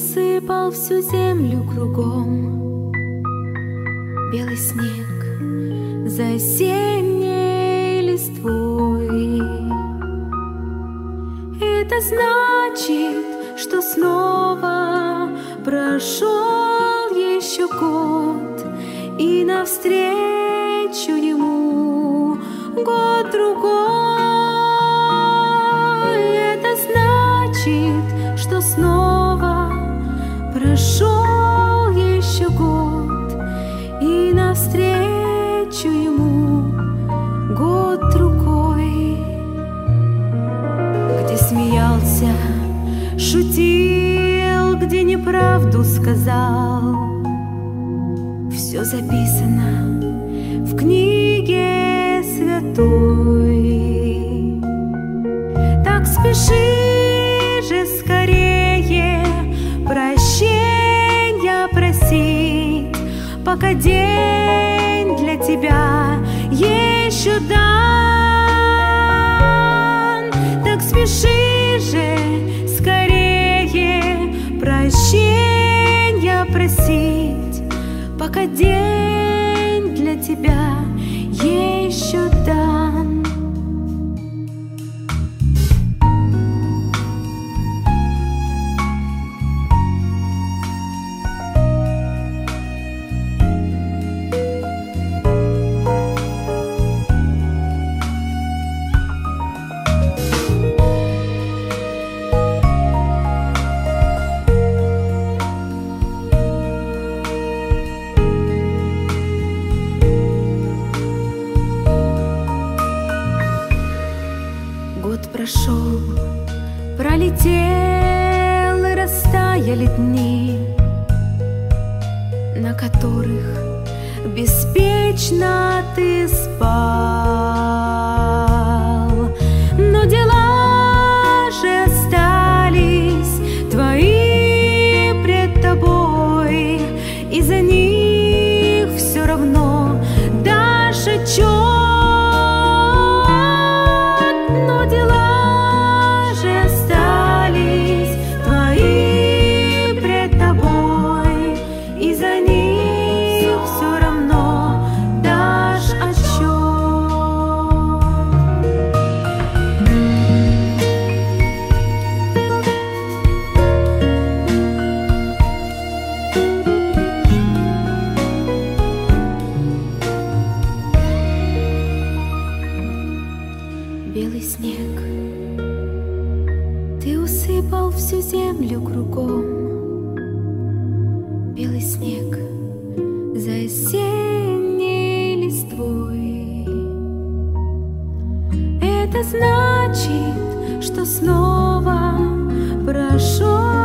усыпал всю землю кругом. Белый снег за осенней листвой. Это значит, что снова прошел еще год, и навстречу ему год другой. Это значит, что снова прошел еще год, и навстречу ему год другой, где смеялся, шутил, где неправду сказал. Все записано в книге святой. Так спеши день Год прошел, пролетел и растаяли дни, на которых беспечно ты спал. Всю землю кругом. Белый снег за осенней листвой. Это значит, что снова прошел